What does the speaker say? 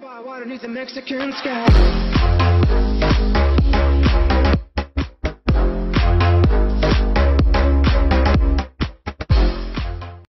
by water beneath the Mexican sky.